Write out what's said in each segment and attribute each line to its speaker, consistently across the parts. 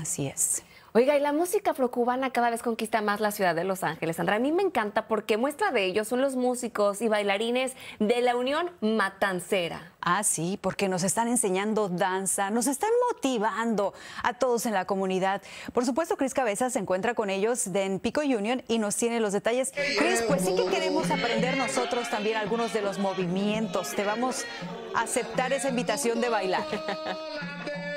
Speaker 1: Así es.
Speaker 2: Oiga, y la música afrocubana cada vez conquista más la ciudad de Los Ángeles. Sandra, a mí me encanta porque muestra de ello son los músicos y bailarines de la Unión Matancera.
Speaker 1: Ah, sí, porque nos están enseñando danza, nos están motivando a todos en la comunidad. Por supuesto, Cris Cabeza se encuentra con ellos en Pico Union y nos tiene los detalles. Cris, pues sí que queremos aprender nosotros también algunos de los movimientos. Te vamos a aceptar esa invitación de bailar.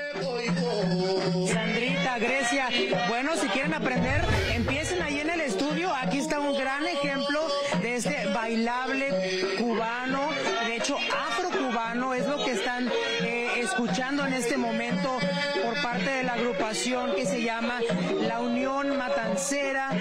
Speaker 3: Sandrita, Grecia. Bueno, si quieren aprender, empiecen ahí en el estudio. Aquí está un gran ejemplo de este bailable cubano. De hecho, afrocubano es lo que están eh, escuchando en este momento por parte de la agrupación que se llama La Unión Matancera.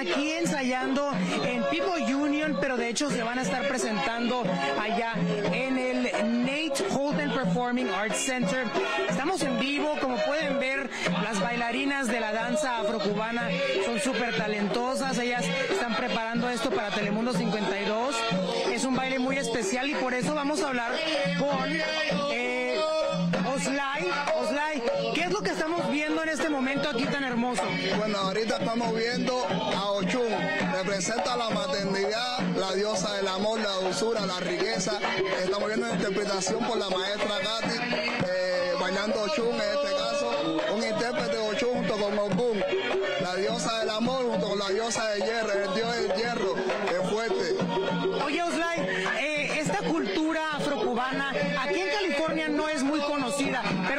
Speaker 3: Aquí ensayando en People Union, pero de hecho se van a estar presentando allá en el Nate Holden Performing Arts Center. Estamos en vivo, como pueden ver, las bailarinas de la danza afrocubana son súper talentosas. Ellas están preparando esto para Telemundo 52. Es un baile muy especial y por eso vamos a hablar con eh, momento aquí tan hermoso?
Speaker 4: Bueno, ahorita estamos viendo a Ochun, representa la maternidad, la diosa del amor, la dulzura, la riqueza. Estamos viendo una interpretación por la maestra Gatti, eh, bailando Ochun en este caso, un intérprete de Ochun junto con Ogún, la diosa del amor junto con la diosa del hierro, el dios del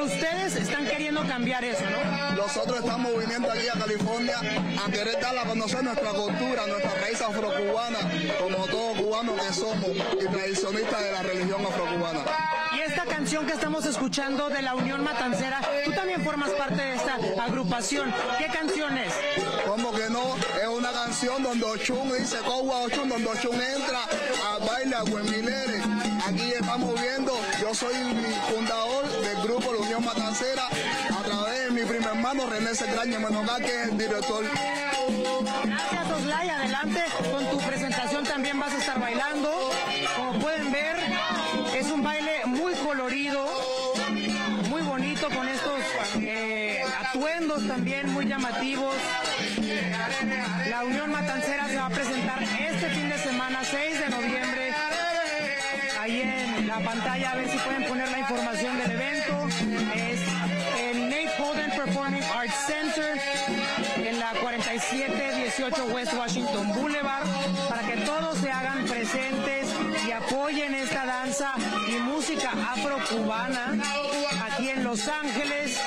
Speaker 3: pero ustedes están queriendo cambiar eso, ¿no?
Speaker 4: Nosotros estamos viniendo aquí a California a querer dar a conocer nuestra cultura, nuestra raíz afrocubana, como todos cubanos que somos y tradicionistas de la religión afrocubana.
Speaker 3: Y esta canción que estamos escuchando de la Unión Matancera, tú también formas parte de agrupación. ¿Qué canción es?
Speaker 4: Como que no, es una canción donde Ochun dice Cowa Ochun, donde Ochun entra a baile a Huemilere. Aquí estamos viendo, yo soy mi fundador del grupo La Unión Matancera a través de mi primer hermano René Cetraña Manogá, que es el director.
Speaker 3: Gracias, Oslay. Adelante con tu presentación también vas a estar bailando. Como pueden ver, es un baile muy colorido, muy bonito con estos eh, atuendos también muy llamativos. La Unión Matancera se va a presentar este fin de semana, 6 de noviembre, ahí en la pantalla, a ver si pueden poner la información del evento. Es el Nate Holden Performing Arts Center en la 4718 West Washington Boulevard para que todos se hagan presentes y apoyen esta danza y música afrocubana aquí en Los Ángeles,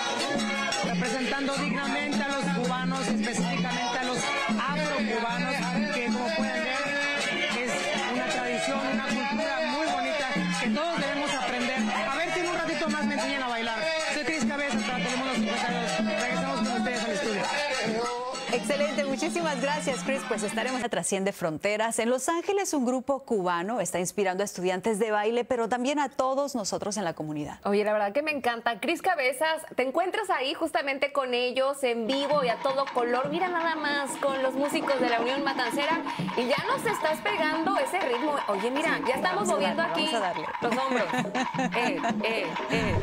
Speaker 3: representando dignamente a los cubanos, específicamente a los afrocubanos, que como pueden ver es una tradición, una cultura muy bonita que todos debemos aprender. A ver si en un ratito más me enseñan a bailar. Soy Cris Cabezas
Speaker 1: Excelente, muchísimas gracias, Chris. Pues estaremos a Trasciende Fronteras. En Los Ángeles, un grupo cubano está inspirando a estudiantes de baile, pero también a todos nosotros en la comunidad.
Speaker 2: Oye, la verdad que me encanta. Cris Cabezas, te encuentras ahí justamente con ellos en vivo y a todo color. Mira nada más con los músicos de la Unión Matancera y ya nos estás pegando ese ritmo. Oye, mira, ya estamos moviendo
Speaker 1: darle,
Speaker 2: aquí
Speaker 1: vamos a darle.
Speaker 2: los hombros. Eh, eh, eh.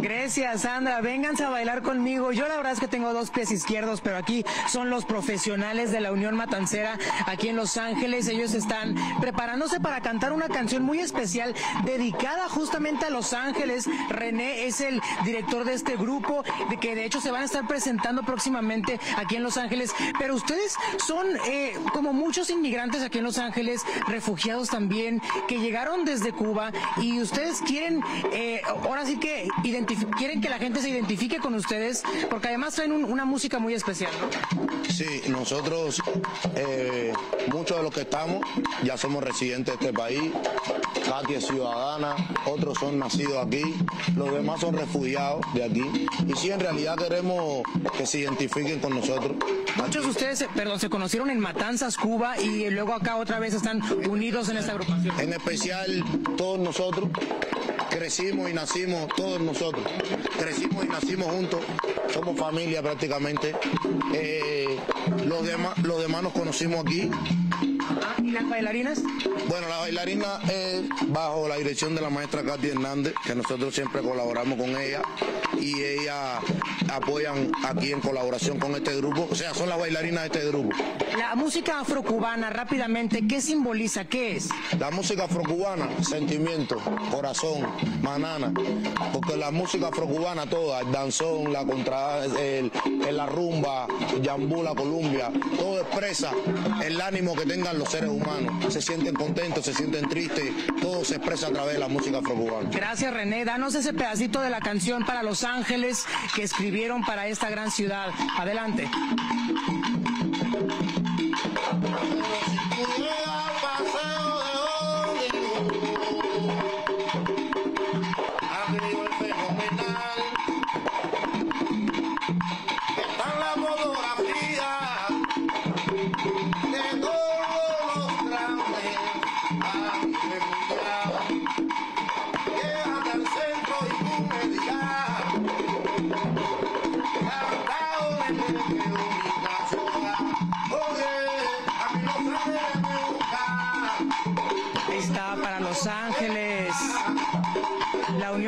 Speaker 3: Gracias, Sandra. Vénganse a bailar conmigo. Yo la verdad es que tengo dos pies izquierdos, pero aquí son los profesionales de la Unión Matancera aquí en Los Ángeles. Ellos están preparándose para cantar una canción muy especial dedicada justamente a Los Ángeles. René es el director de este grupo, de que de hecho se van a estar presentando próximamente aquí en Los Ángeles. Pero ustedes son eh, como muchos inmigrantes aquí en Los Ángeles, refugiados también, que llegaron desde Cuba y ustedes quieren, eh, ahora sí que identif- quieren que la gente se identifique con ustedes, porque además traen un- una música muy especial. ¿no?
Speaker 5: Sí, nosotros, eh, muchos de los que estamos, ya somos residentes de este país. Katy es ciudadana, otros son nacidos aquí, los demás son refugiados de aquí. Y sí, en realidad queremos que se identifiquen con nosotros.
Speaker 3: Muchos de ustedes, perdón, se conocieron en Matanzas, Cuba, y luego acá otra vez están unidos en esta agrupación.
Speaker 5: En especial, todos nosotros crecimos y nacimos, todos nosotros. Crecimos y nacimos juntos, somos familia prácticamente. Eh, los, demás, los demás nos conocimos aquí
Speaker 3: ¿Y las bailarinas?
Speaker 5: Bueno, la bailarina es bajo la dirección de la maestra Katy Hernández, que nosotros siempre colaboramos con ella y ella apoyan aquí en colaboración con este grupo, o sea, son las bailarinas de este grupo.
Speaker 3: La música afrocubana, rápidamente, ¿qué simboliza? ¿Qué es?
Speaker 5: La música afrocubana, sentimiento, corazón, manana, porque la música afrocubana toda, el danzón, la contra, el, la rumba, yambú, la columbia, todo expresa el ánimo que tengan los seres humanos. Se sienten contentos, se sienten tristes, todo se expresa a través de la música afrocubana.
Speaker 3: Gracias René, danos ese pedacito de la canción para Los Ángeles que escribieron para esta gran ciudad. Adelante.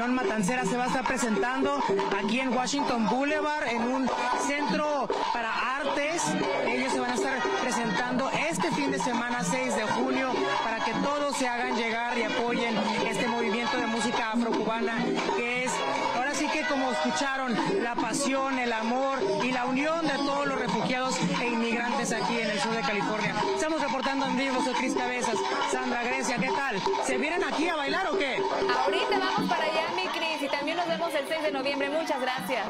Speaker 3: Unión Matancera se va a estar presentando aquí en Washington Boulevard, en un centro para artes. Ellos se van a estar presentando este fin de semana, 6 de junio, para que todos se hagan llegar y apoyen este movimiento de música afrocubana que es ahora sí que como escucharon, la pasión, el amor y la unión de todos los refugiados e inmigrantes aquí en el sur de California. Estamos reportando en vivo, soy Cris Cabezas, Sandra Grecia, ¿qué tal? ¿Se vienen aquí a bailar o qué?
Speaker 2: Ahorita vamos para allá, mi Cris, y también nos vemos el 6 de noviembre. Muchas gracias.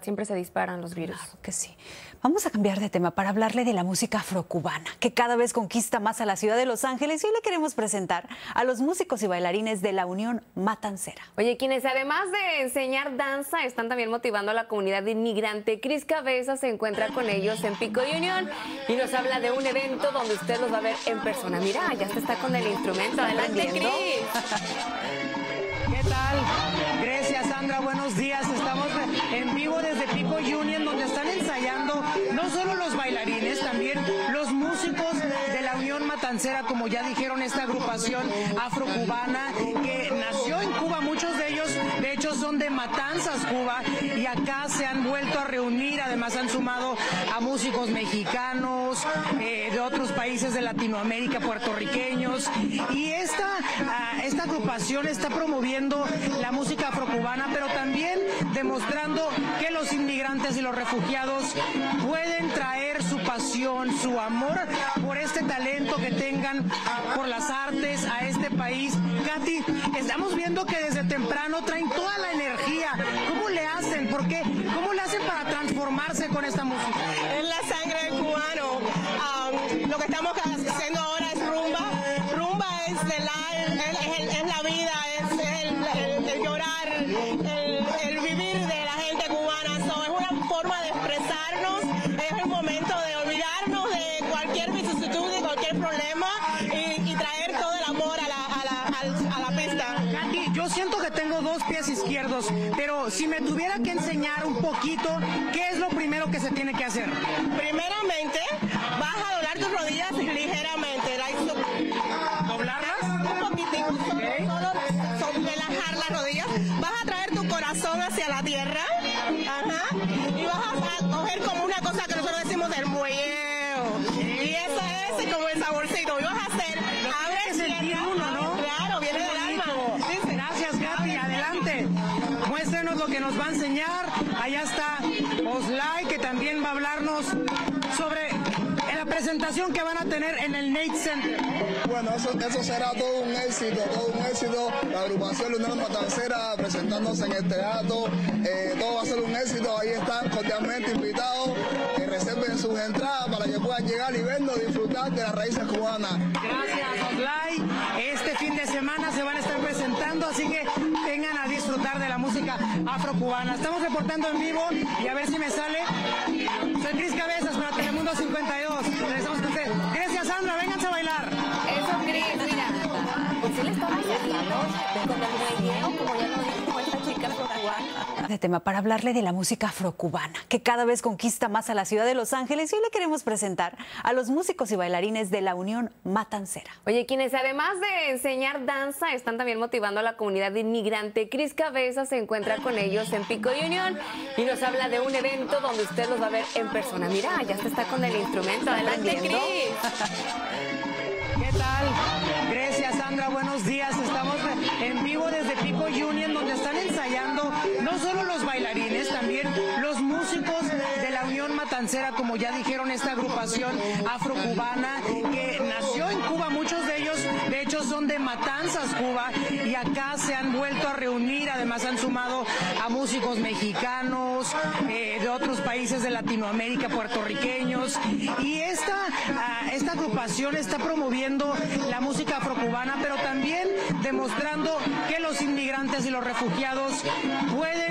Speaker 2: Siempre se disparan los virus.
Speaker 1: que sí. Vamos a cambiar de tema para hablarle de la música afrocubana, que cada vez conquista más a la ciudad de Los Ángeles y hoy le queremos presentar a los músicos y bailarines de la Unión Matancera.
Speaker 2: Oye, quienes además de enseñar danza, están también motivando a la comunidad inmigrante. Cris Cabeza se encuentra con ellos en Pico Union y nos habla de un evento donde usted los va a ver en persona. Mira, ya se está con el instrumento. Adelante, Cris.
Speaker 3: ¿Qué tal? Gracias, Sandra. Buenos días. Estamos en vivo desde Pico Union, donde están ensayando no solo los bailarines, Como ya dijeron, esta agrupación afrocubana que nació en Cuba. Muchos de ellos, de hecho, son de Matanzas, Cuba, y acá se han vuelto a reunir. Además, han sumado a músicos mexicanos, eh, de otros países de Latinoamérica, puertorriqueños. Y esta, ah, esta agrupación está promoviendo la música afrocubana, pero también demostrando que los inmigrantes y los refugiados pueden traer su pasión, su amor por este talento que tengan por las artes a este país. Katy, estamos viendo que desde temprano traen toda
Speaker 6: cualquier vicisitud y cualquier problema y, y traer todo el amor a la, a la, a la pista.
Speaker 3: Katy, yo siento que tengo dos pies izquierdos, pero si me tuviera que enseñar un poquito, ¿qué es lo primero que se tiene que hacer?
Speaker 6: Primeramente, vas a doblar tus rodillas ligeramente.
Speaker 3: ¿Doblarlas?
Speaker 6: Un poquitico, solo, solo, solo relajar las rodillas. Vas a traer tu corazón hacia la tierra. Ajá. Y vas a, coger como una cosa que nosotros decimos el muelleo. Como el saborcito. Y vas a hacer.
Speaker 3: que sentir uno, ¿no?
Speaker 6: Claro, viene del alma. Dice,
Speaker 3: Gracias, Katy. Adelante. Muéstrenos lo que nos va a enseñar. Allá está Oslay, que también va a hablarnos sobre la presentación que van a tener en el Nate Center.
Speaker 4: Bueno, eso, eso será todo un éxito, todo un éxito. La agrupación Unión Matancera presentándose en el teatro, eh, todo va a ser un éxito. Ahí están cordialmente invitados. Que reserven sus entradas para que puedan llegar y vernos, disfrutar de las raíces cubanas.
Speaker 3: Gracias, Oslay. Este fin de semana se van a estar presentando, así que vengan a disfrutar de la música afrocubana. Estamos reportando en vivo y a ver si me sale. Soy Cris Cabezas para Telemundo 52. Regresamos con usted. Gracias, Sandra. Vénganse a bailar.
Speaker 2: Eso, Cris, mira. Pues sí le
Speaker 1: de tema para hablarle de la música afrocubana, que cada vez conquista más a la ciudad de Los Ángeles y hoy le queremos presentar a los músicos y bailarines de la Unión Matancera.
Speaker 2: Oye, quienes además de enseñar danza, están también motivando a la comunidad inmigrante. Cris Cabeza se encuentra con ellos en Pico Union y nos habla de un evento donde usted los va a ver en persona. Mira, ya está con el instrumento. Adelante, Cris.
Speaker 3: ¿Qué tal? Gracias, Sandra. Buenos días. Como ya dijeron, esta agrupación afrocubana que nació en Cuba. Muchos de ellos, de hecho, son de Matanzas, Cuba, y acá se han vuelto a reunir. Además, han sumado a músicos mexicanos, eh, de otros países de Latinoamérica, puertorriqueños. Y esta, ah, esta agrupación está promoviendo la música afrocubana, pero también demostrando que los inmigrantes y los refugiados pueden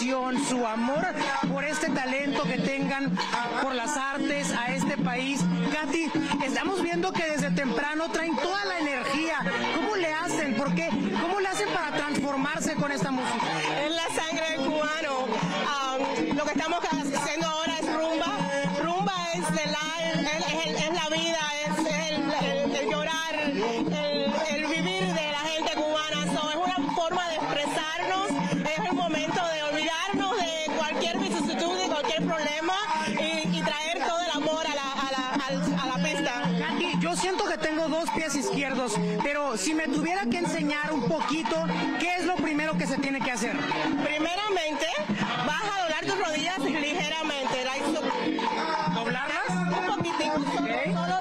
Speaker 3: su amor por este talento que tengan por las artes a este país. Katy, estamos viendo que desde temprano traen toda la energía. ¿Cómo le hacen? ¿Por qué? ¿Cómo le hacen para transformarse con esta música?
Speaker 6: Es la sangre cubano. Um, lo que estamos haciendo ahora es rumba. Rumba es, el, es, es la vida, es el, el llorar, el, vivir de la gente cubana. So, es una forma de expresarnos,
Speaker 3: pero si me tuviera que enseñar un poquito, ¿qué es lo primero que se tiene que hacer?
Speaker 6: Primeramente, vas a doblar tus rodillas ligeramente.
Speaker 3: ¿Doblarlas?
Speaker 6: un solo, solo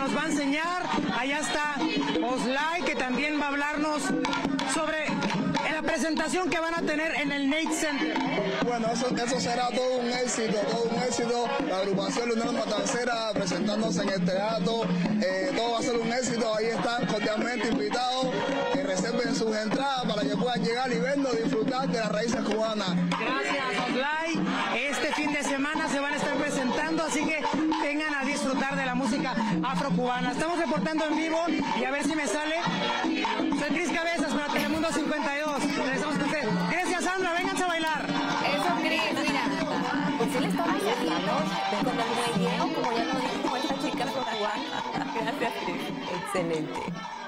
Speaker 3: nos va a enseñar. Allá está Oslay, que también va a hablarnos sobre la presentación que van a tener en el Nate Center.
Speaker 4: Bueno, eso, eso será todo un éxito, todo un éxito. La agrupación Unión Matancera presentándose en el teatro. eh, todo va a ser un éxito. Ahí están cordialmente invitados. Que reserven sus entradas para que puedan llegar y vernos, disfrutar de las raíces cubanas.
Speaker 3: Gracias, Oslay. Disfrutar de la música afrocubana. Estamos reportando en vivo y a ver si me sale. Soy Cris Cabezas para Telemundo 52. Regresamos con usted. Gracias, Sandra. Vénganse a bailar.
Speaker 2: Eso, Cris, mira. Pues le está bailando con el muelleo, como ya lo dijo esta chica afrocubana. Gracias, Cris.
Speaker 1: Excelente.